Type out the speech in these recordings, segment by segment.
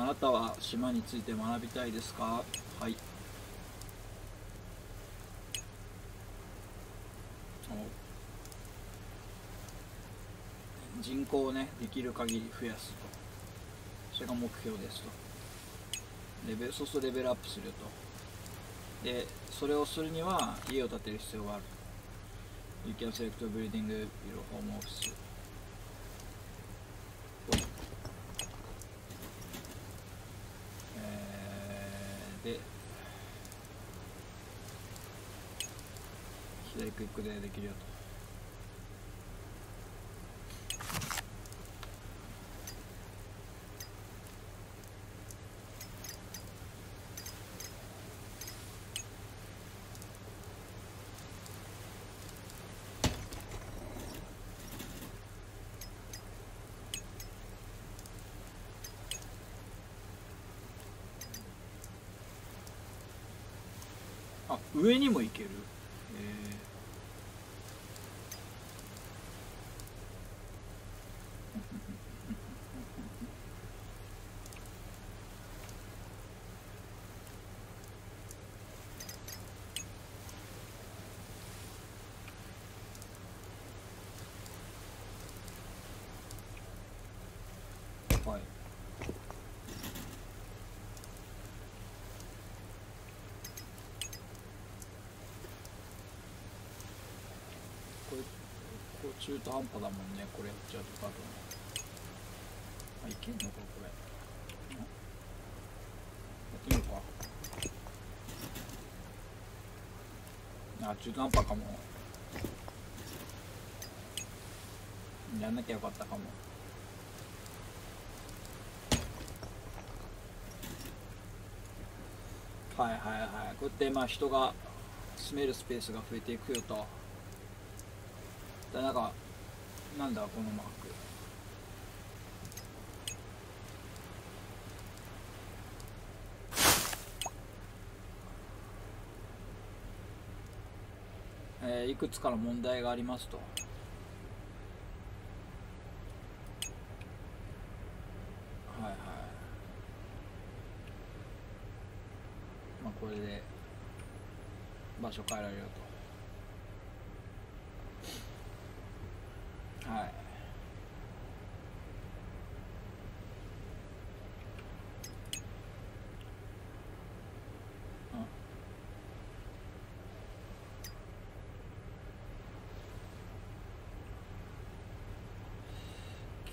あなたは島について学びたいですか？はい。人口をねできる限り増やすと。それが目標ですと。レベルそうするとレベルアップすると。でそれをするには家を建てる必要がある。You can select building your home office 左クイックでできるよと。上にも行けるえーはいこれこう中途半端だもんねこれ。やっちゃうと多分あいけんのか。これやってみようか。あ中途半端かも。やんなきゃよかったかも。はいはいはい。こうやってまあ人が住めるスペースが増えていくよと。だなんかなんだこのマーク。えーいくつかの問題がありますと。はいはい。まあこれで場所変えられると。はい。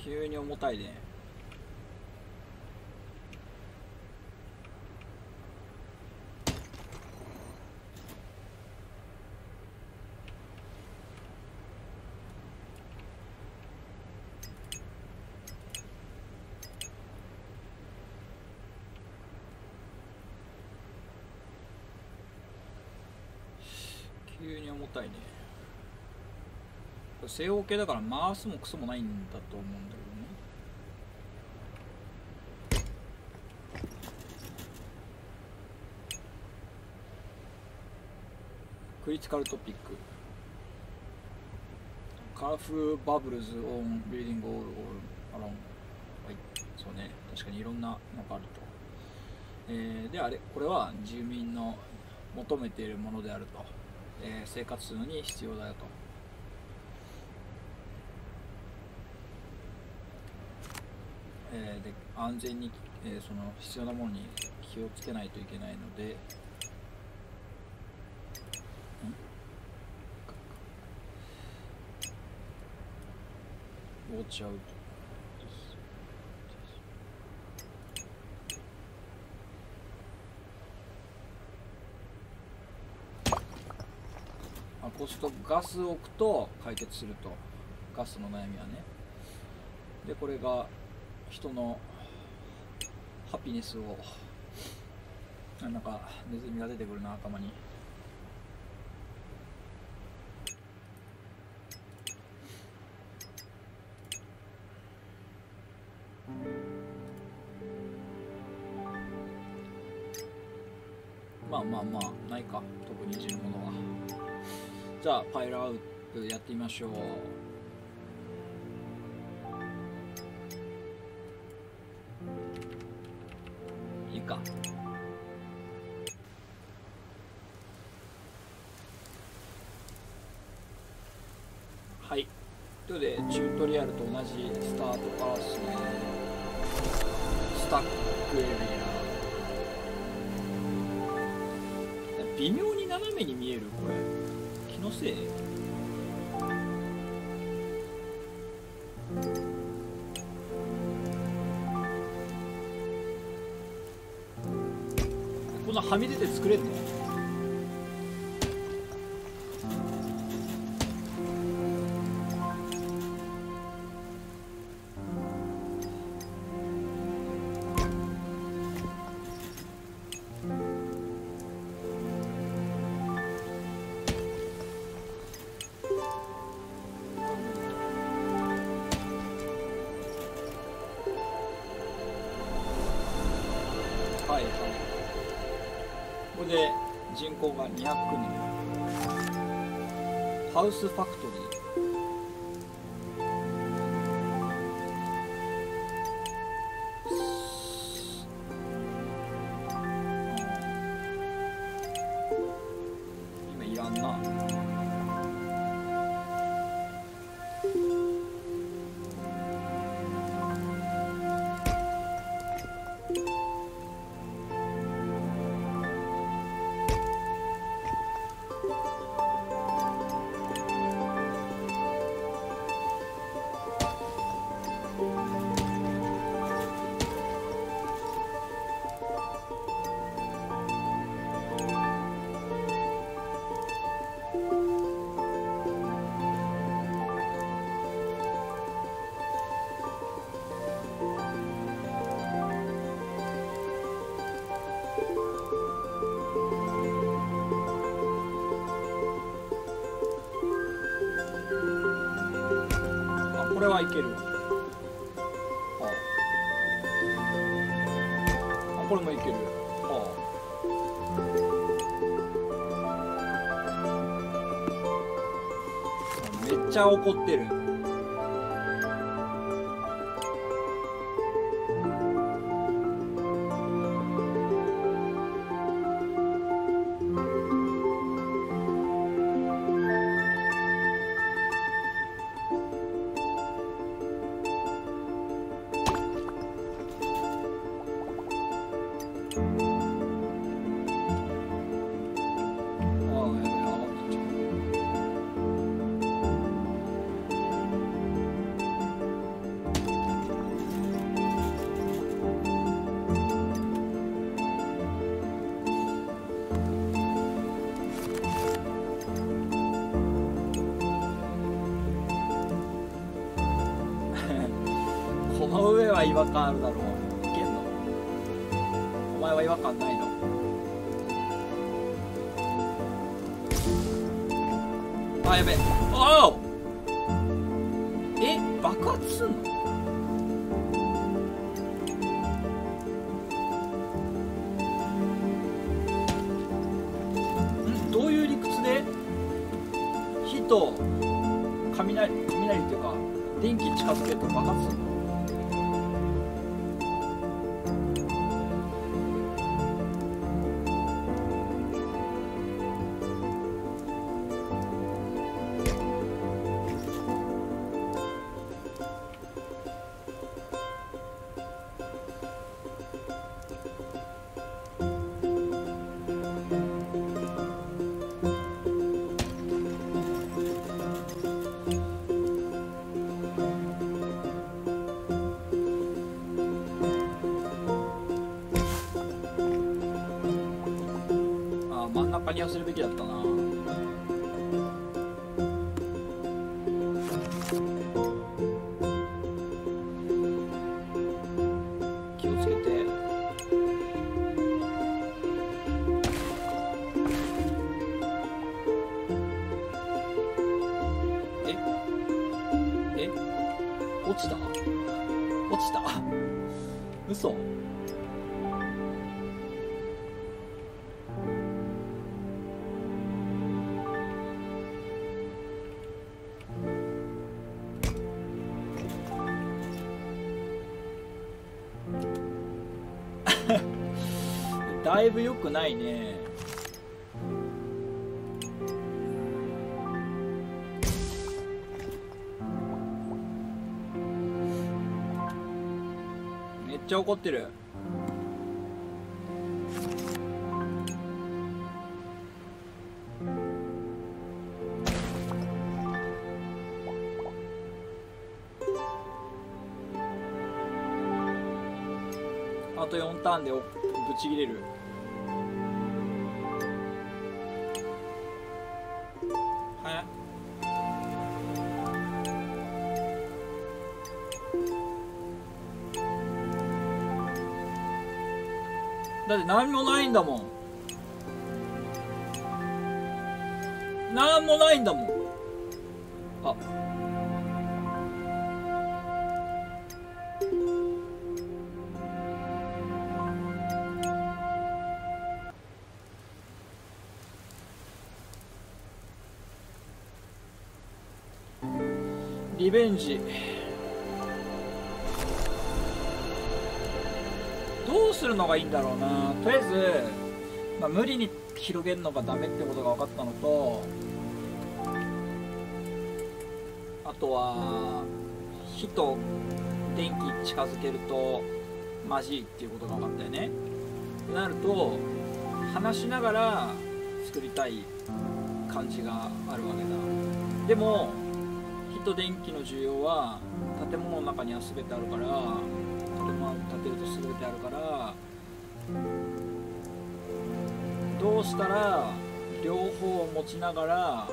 急に重たいね急に重たいね正方形だから回すもクソもないんだと思うんだけどねクリティカルトピック。カラフルバブルズオンビーディングオールオールアロンはいそうね。確かにいろんなのがあると、えーであれこれは住民の求めているものであると、えー生活するのに必要だよとえーで安全に、えーその必要なものに気をつけないといけないのでんウォッチアウトあこうするとガスを置くと解決すると。ガスの悩みはね。でこれが人のハピネスをなんかネズミが出てくるな頭に。まあまあまあないか。特にいじるものは。じゃあパイルアウトやってみましょう。じスタートパースねスタックエリア。微妙に斜めに見えるこれ。気のせい。こんなはみ出て作れんの？ウスファクトリー。ちゃ怒ってる。違和感あるだろう。いけんの？お前は違和感ないの？あやべえ。に寄せるべきだったな。くないね。めっちゃ怒ってる。あと4ターンでぶち切れる。何もないんだもん。何もないんだもん。あ。リベンジ。どうするのがいいんだろうな。とりあえず、まあ、無理に広げるのがダメってことが分かったのとあとは火と電気近づけるとマジっていうことが分かったよね。ってなると話しながら作りたい感じがあるわけだ。でも火と電気の需要は建物の中には全てあるから建物を建てると全てあるからどうしたら両方を持ちながら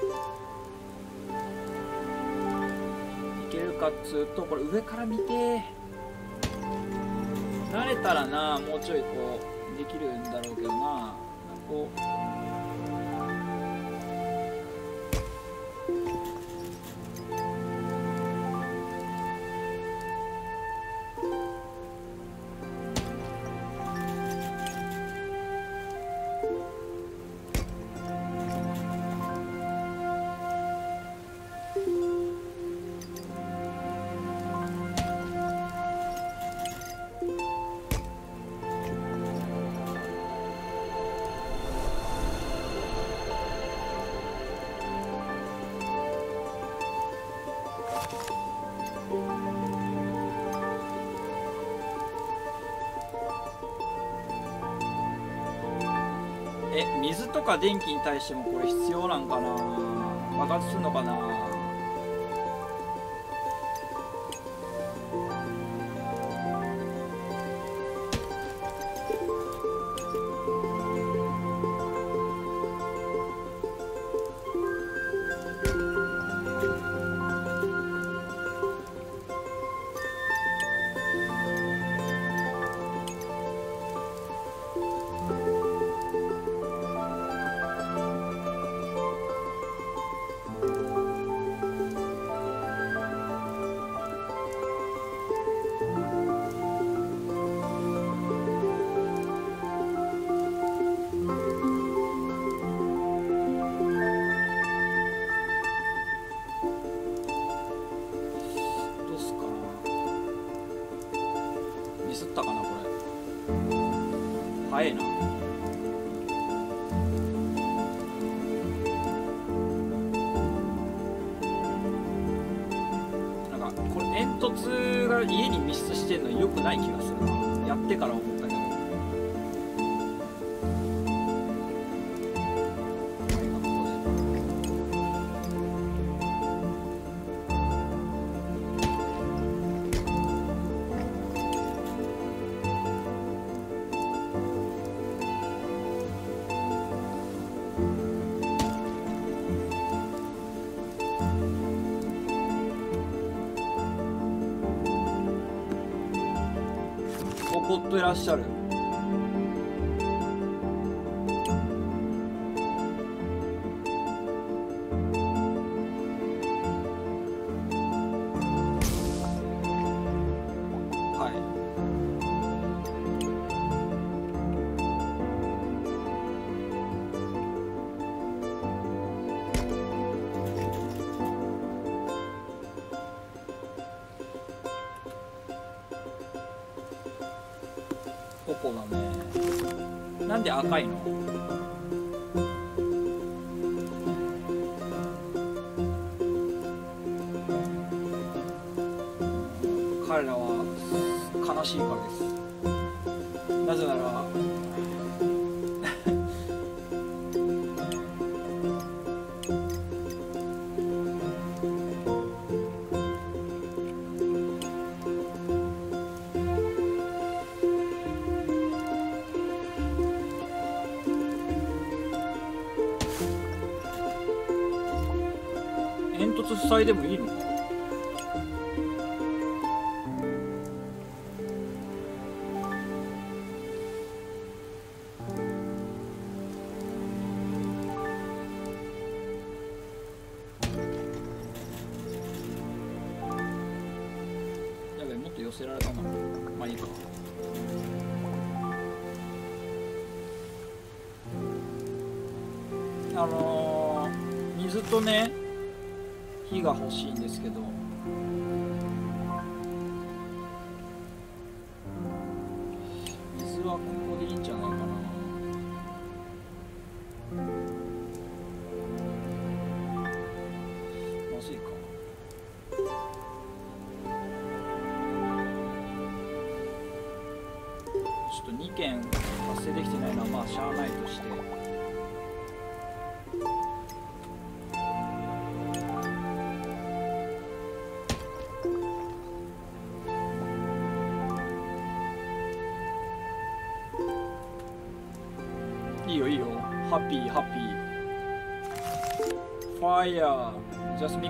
いけるかっつうとこれ上から見て慣れたらなもうちょいこうできるんだろうけどな。こうとか電気に対してもこれ必要なんかな。爆発するのかな。怒ってらっしゃる。煙突塞いでもいいの？か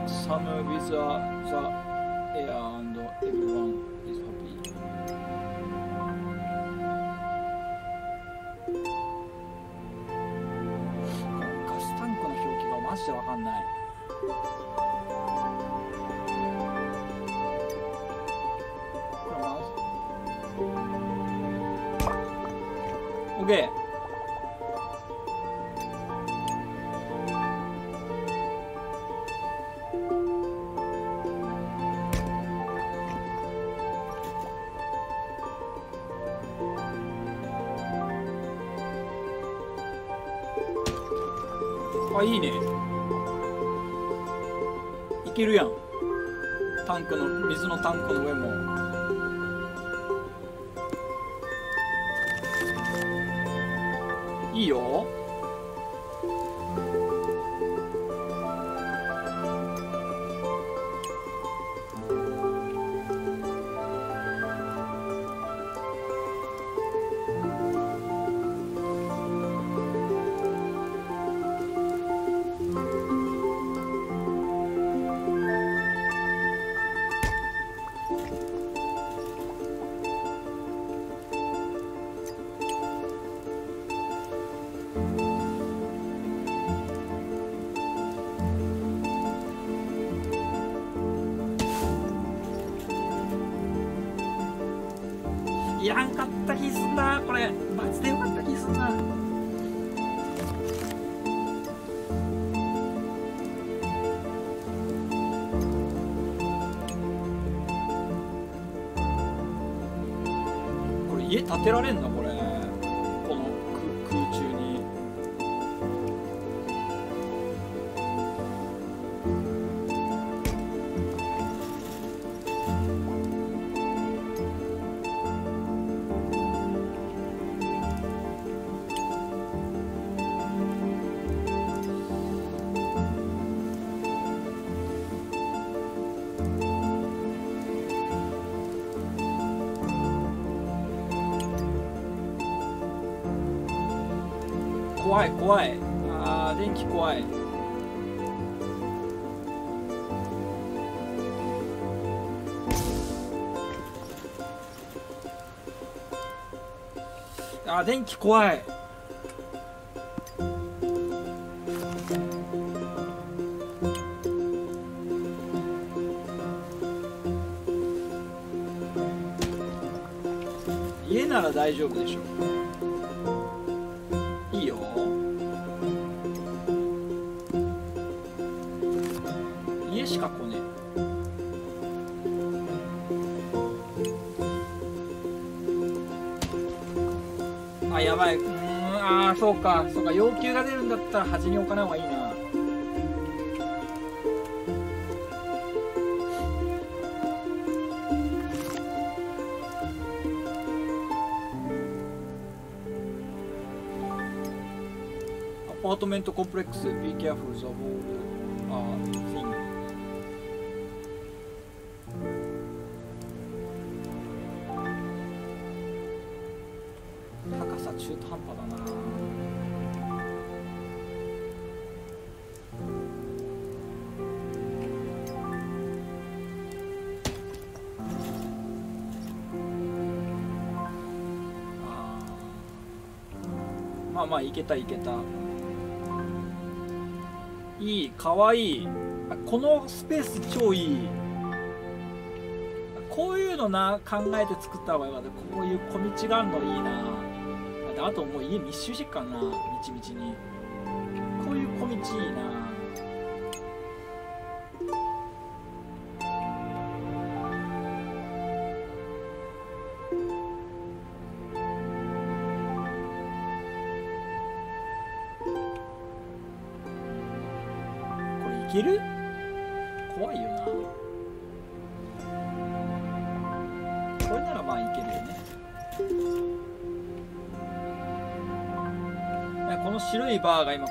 just mix some with the, the air and everyone is happy ガスタンクの表記がマジでわかんないこれまず OK の水のタンらんかった気すんな。これマジでよかった気すんな。これ家建てられんの？怖い。あ電気怖い。あー電気怖い。家なら大丈夫でしょ。そうかそうか要求が出るんだったら端に置かない方がいいな。アパートメントコンプレックス Be careful the wall are thin いけたいけた。いいかわいい。このスペース超いい。こういうのな考えて作った方がよかった。こういう小道があるのいいな。あともう家密集してっかな。道々に。こういう小道いいな。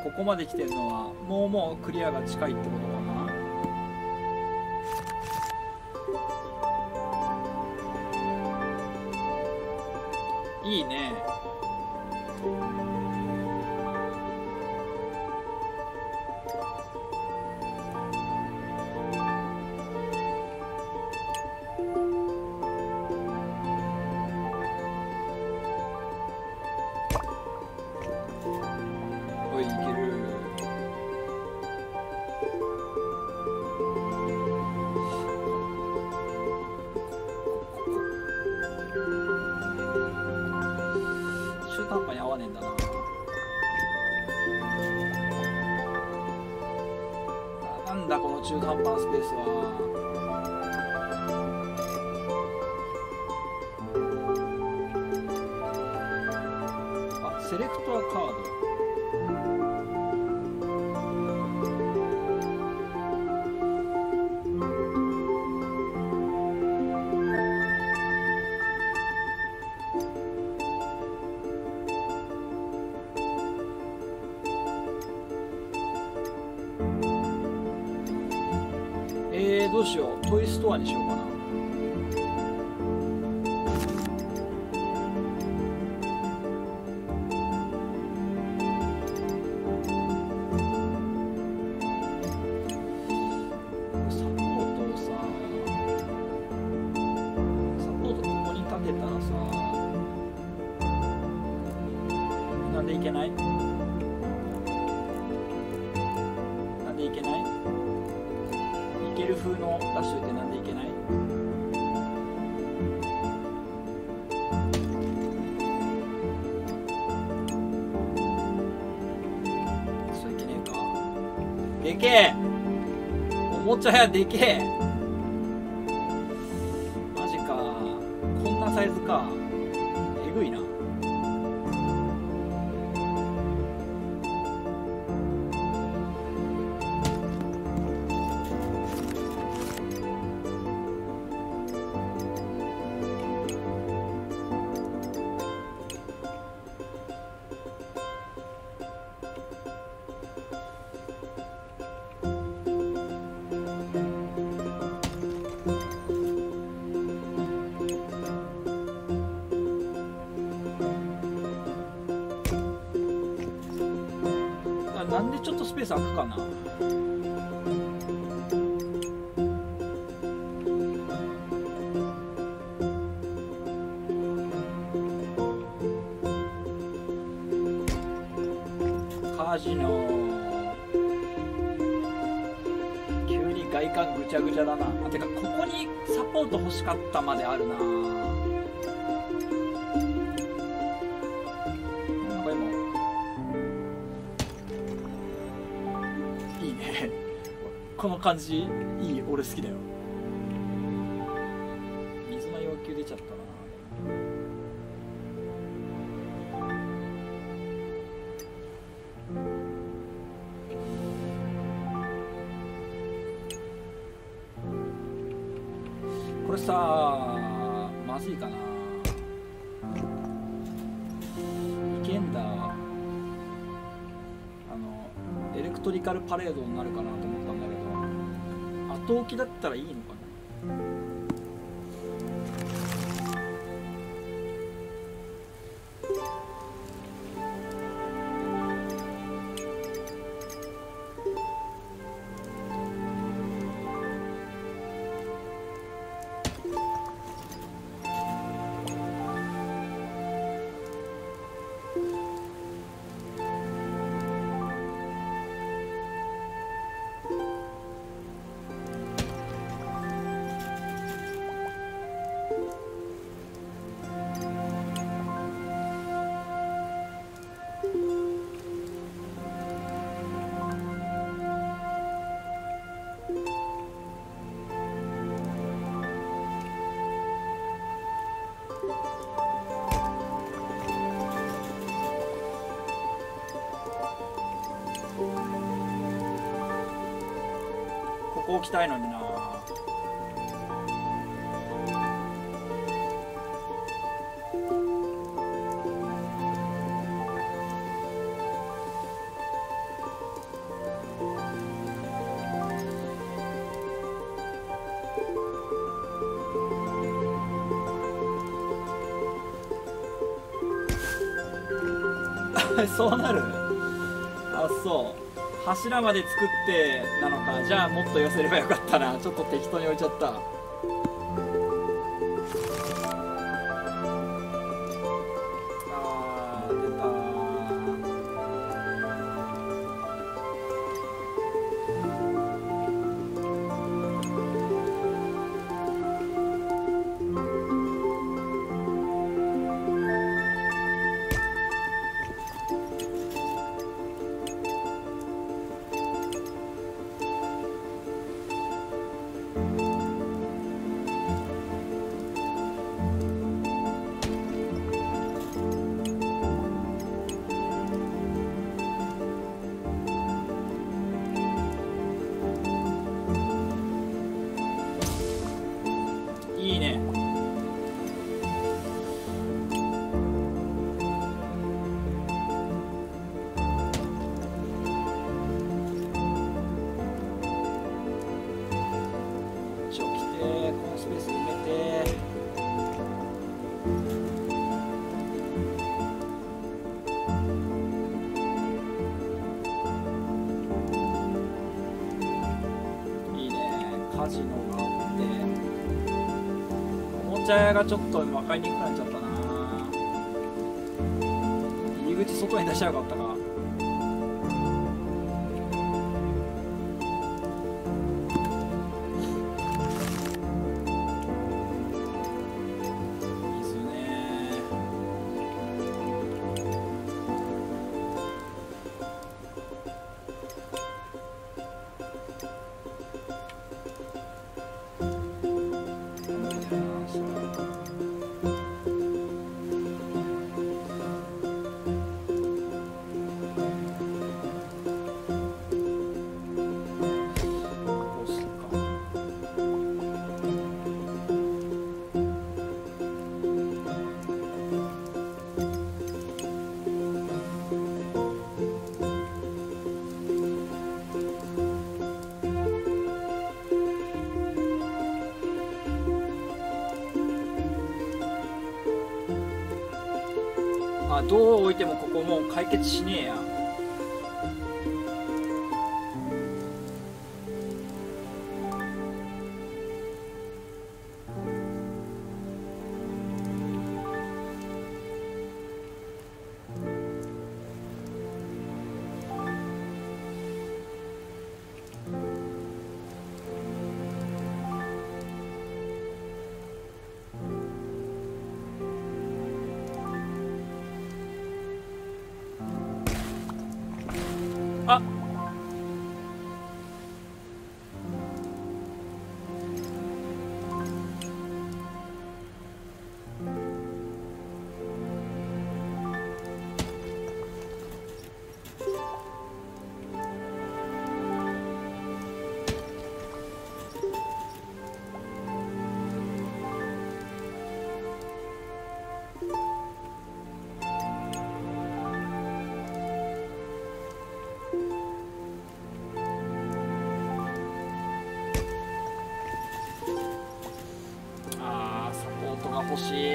ここまで来てるのはもうもうクリアが近いってことなんだこの中途半うトイダッシュってなんでいけない？そういけねえか。でけ。えおもちゃ屋でけ。えマジか。こんなサイズかったまであるな。なんか今いいね。この感じいい？俺好きだよ。きだったらいいここ置きたいのにな。そうなる？そう柱まで作ってなのかじゃあもっと寄せればよかったな。ちょっと適当に置いちゃった。がちょっとどう置いてもここもう解決しねえや。欲し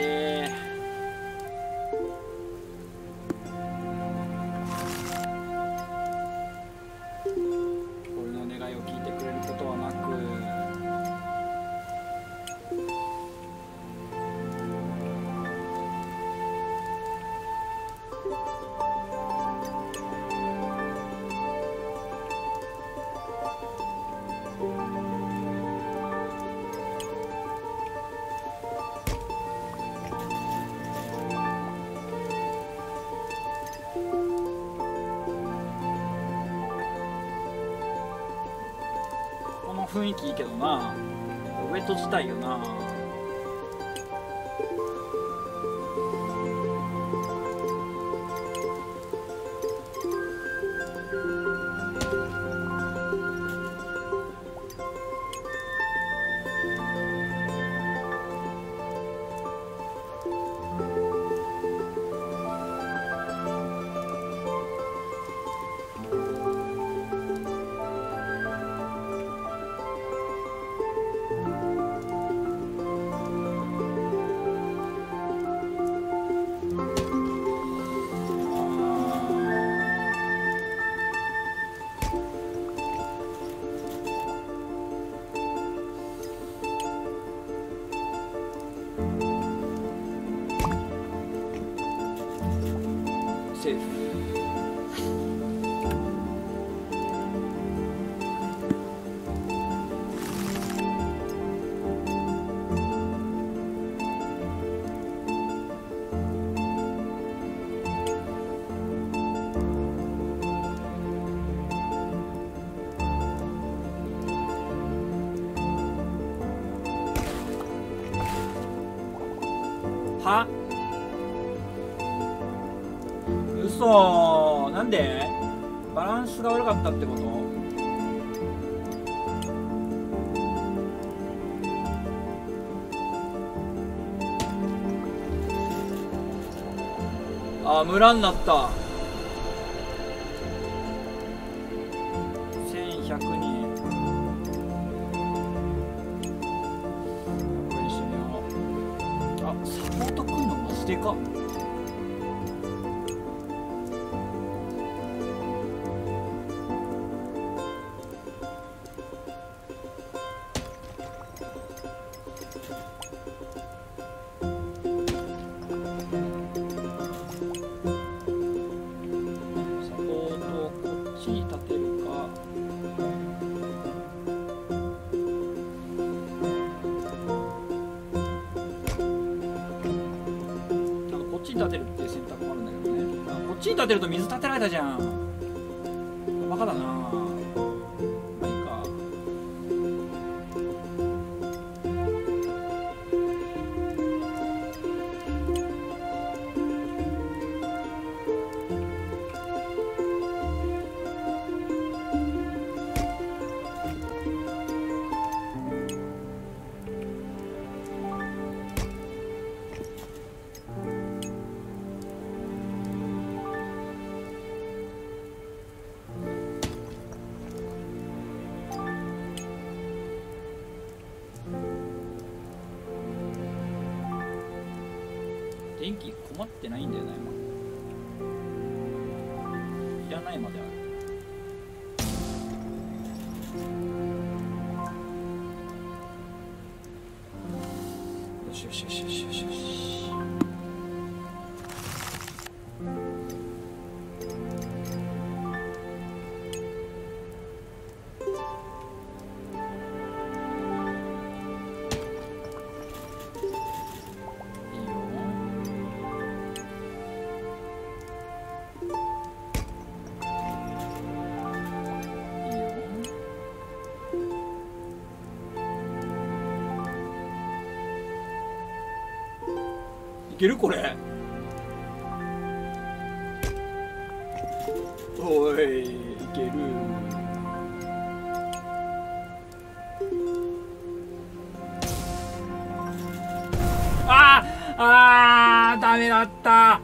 雰囲気いいけどな。上閉じたいよな嘘なんで？バランスが悪かったってこと？あ村になった。困ってないんだよなね今いらないまであるよしよしよしよしよしよし。けるこれ。おいいける。あーあーダメだった。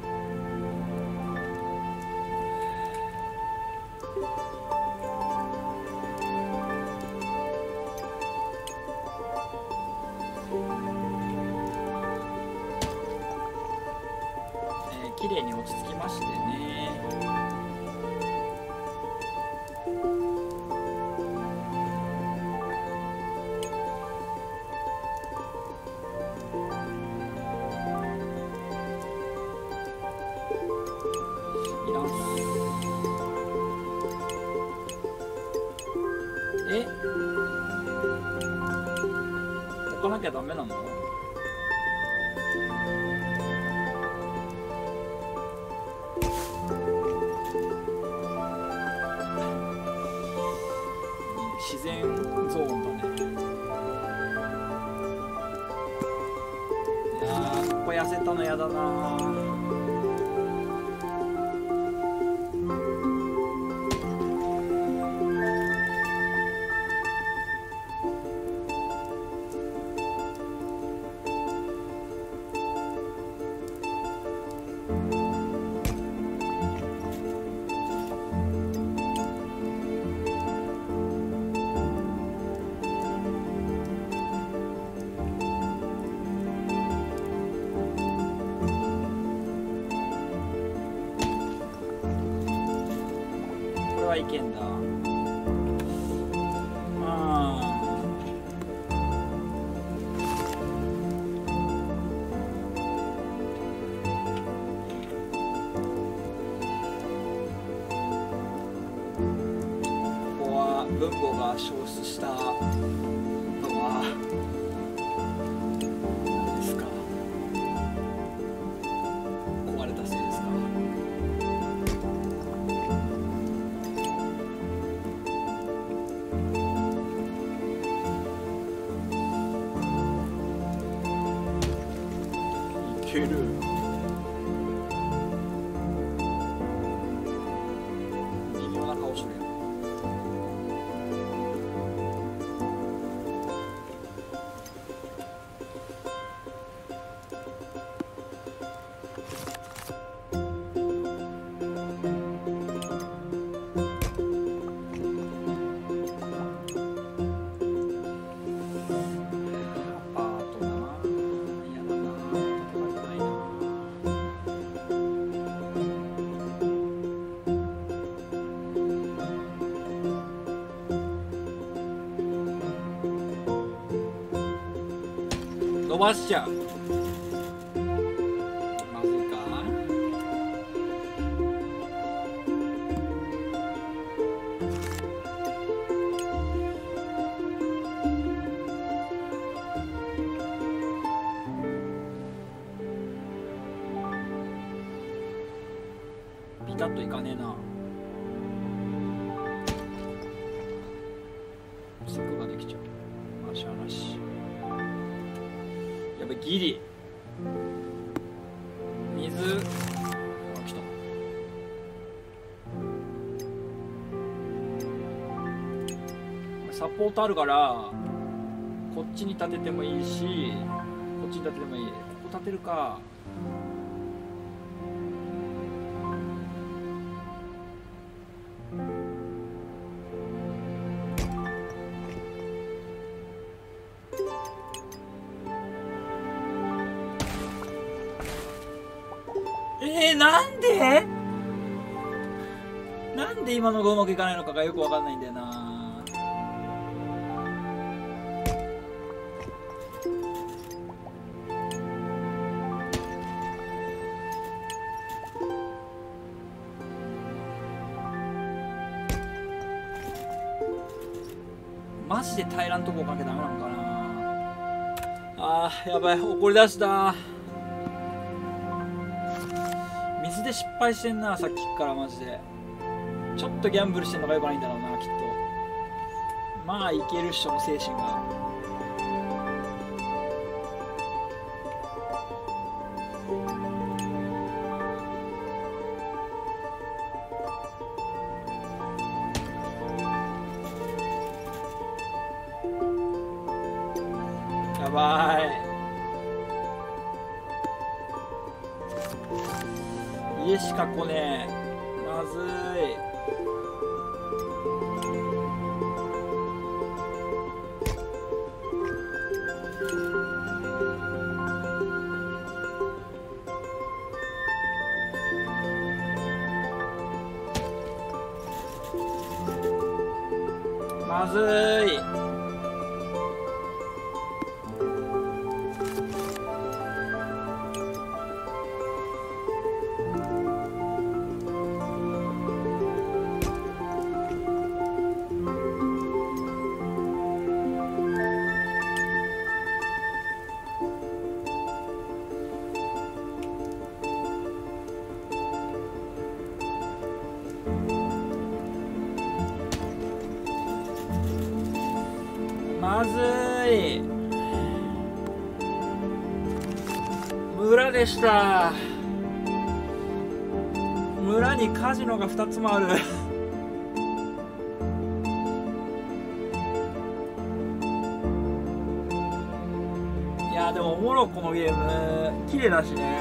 はいけんだ伸ばサポートあるからこっちに立ててもいいしこっちに立ててもいい。ここ立てるか。えー、なんで？なんで今のがうまくいかないのかがよくわかんないんだよな。ジで平らんとこかけダメなのかな。あーやばい。怒り出した。水で失敗してんなさっきからマジで。ちょっとギャンブルしてんのがよくないんだろうなきっと。まあいける人の精神が。まもある。いやでもおもろこのゲーム。綺麗だしね。